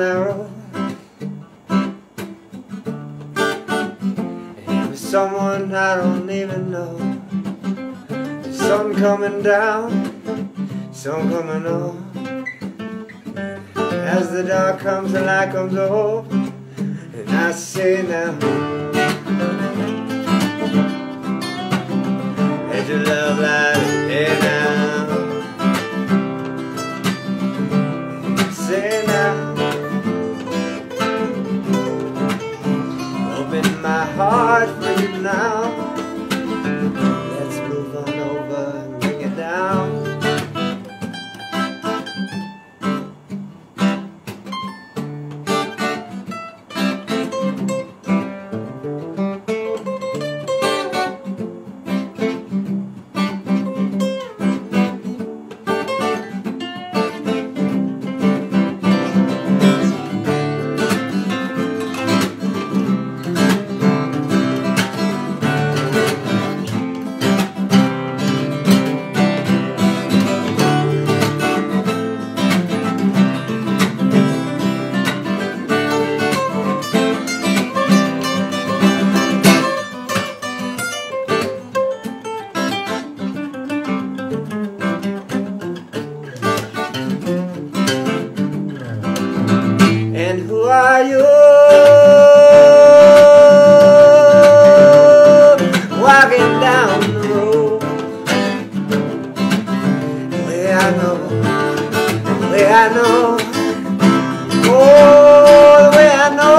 an it was someone I don't even know. Sun coming down, sun coming up. As the dark comes, the light comes up And I say now Had your love light you? Walking down the road. Way I know, way I know. Oh, the way I know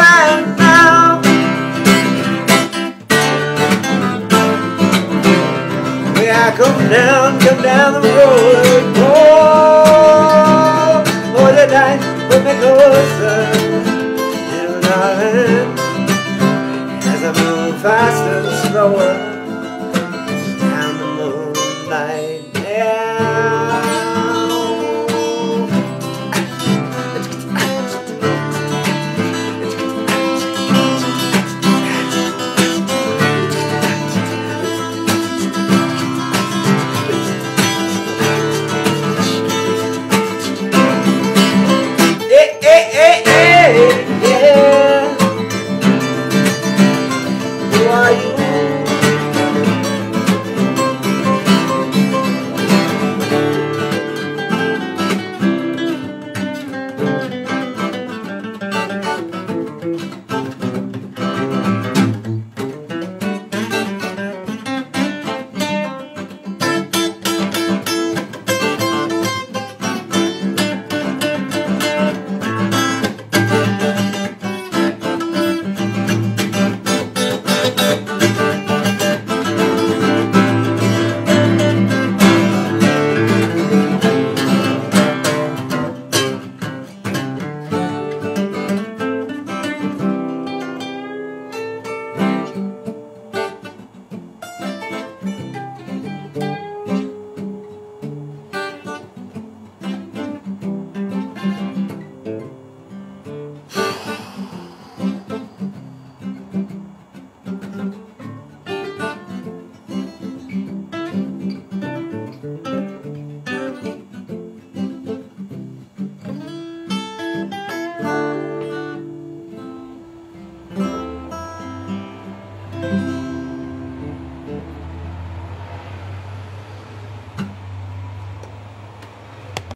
right now. The way I come down, come down the road. Oh, darling. As I move faster and slower.